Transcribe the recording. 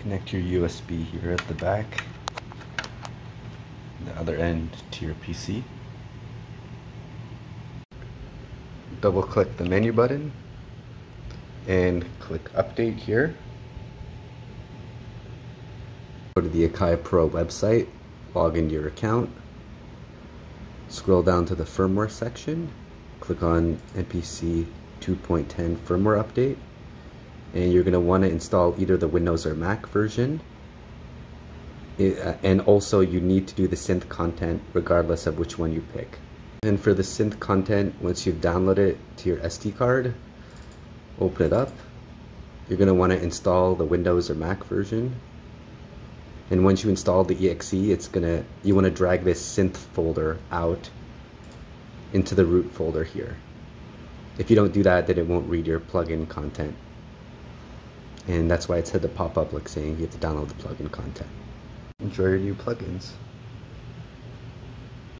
Connect your USB here at the back, the other end to your PC. Double click the menu button and click update here. Go to the Akai Pro website, log into your account, scroll down to the firmware section, click on MPC 2.10 firmware update, and you're going to want to install either the Windows or Mac version. It, uh, and also you need to do the synth content regardless of which one you pick. And for the synth content, once you've downloaded it to your SD card, open it up. You're going to want to install the Windows or Mac version. And once you install the exe, it's gonna you want to drag this synth folder out into the root folder here. If you don't do that, then it won't read your plugin content. And that's why it said to pop up like saying you have to download the plugin content. Enjoy your new plugins.